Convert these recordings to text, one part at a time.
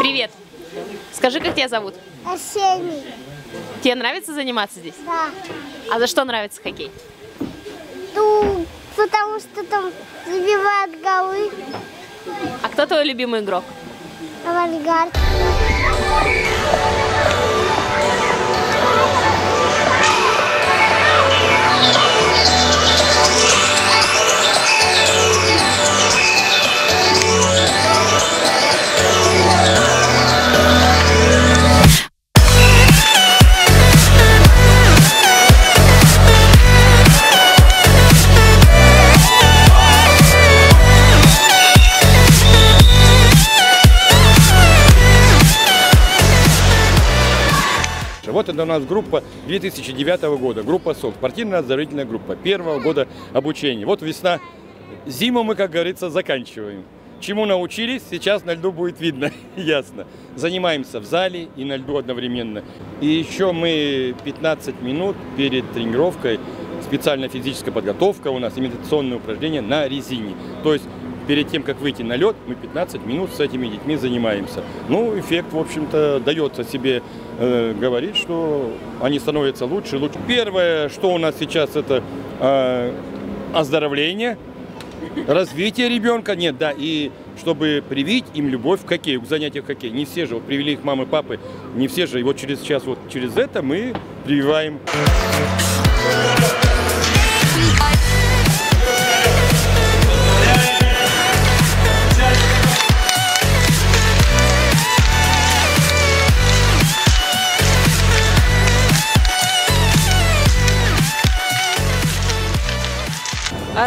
Привет. Скажи, как тебя зовут? Осенний. Тебе нравится заниматься здесь? Да. А за что нравится хоккей? Ну, потому что там забивают голы. А кто твой любимый игрок? Авангард. Вот это у нас группа 2009 года, группа СОК, спортивно-оздоровительная группа, первого года обучения. Вот весна, зиму мы, как говорится, заканчиваем. Чему научились, сейчас на льду будет видно, ясно. Занимаемся в зале и на льду одновременно. И еще мы 15 минут перед тренировкой, специальная физическая подготовка у нас, имитационные упражнения на резине. То есть перед тем, как выйти на лед, мы 15 минут с этими детьми занимаемся. Ну, эффект, в общем-то, дается себе э, говорить, что они становятся лучше лучше. Первое, что у нас сейчас, это э, оздоровление, развитие ребенка, нет, да, и чтобы привить им любовь к хоккею, к занятиям в хоккее. Не все же, вот привели их мамы, папы, не все же, и вот через сейчас, вот через это мы прививаем.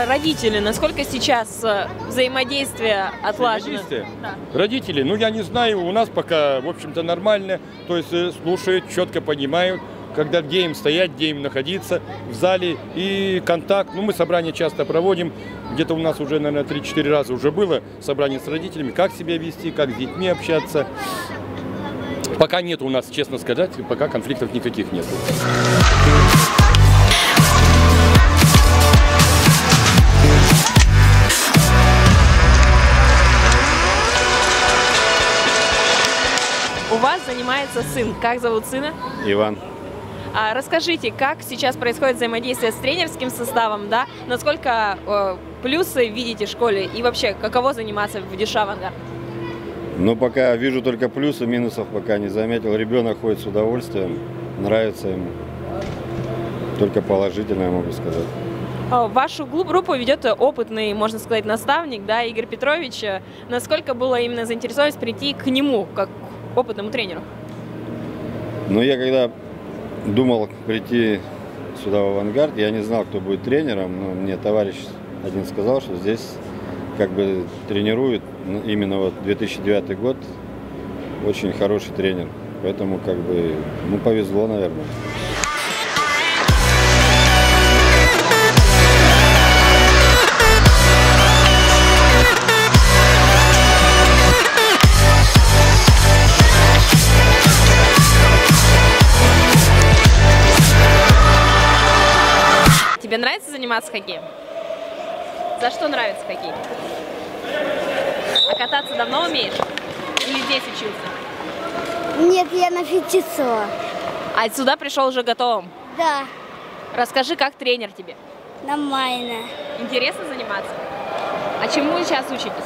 Родители, насколько сейчас э, взаимодействие отлажено? Взаимодействие? Да. Родители, ну я не знаю, у нас пока, в общем-то, нормально, то есть э, слушают, четко понимают, когда где им стоять, где им находиться в зале и контакт. Ну, мы собрания часто проводим, где-то у нас уже, наверное, 3-4 раза уже было собрание с родителями, как себя вести, как с детьми общаться. Пока нет у нас, честно сказать, пока конфликтов никаких нет. У вас занимается сын. Как зовут сына? Иван. А расскажите, как сейчас происходит взаимодействие с тренерским составом, да? Насколько э, плюсы видите в школе и вообще каково заниматься в Дюша Авангард? Ну, пока вижу только плюсы, минусов пока не заметил. Ребенок ходит с удовольствием, нравится ему. Только положительное могу сказать. А, Вашу группу ведет опытный, можно сказать, наставник, да, Игорь Петрович. Э, Насколько было именно заинтересованность прийти к нему, как опытному тренеру? Но я когда думал прийти сюда в авангард, я не знал, кто будет тренером, но мне товарищ один сказал, что здесь как бы тренирует ну, именно вот 2009 год очень хороший тренер. Поэтому как бы, ну, повезло, наверное. Тебе нравится заниматься хоккеем? За что нравится хоккей? А кататься давно умеешь? Или здесь учился? Нет, я на фетицо. А сюда пришел уже готовым. Да, Расскажи, как тренер тебе? нормально. Интересно заниматься? А чему сейчас учитесь?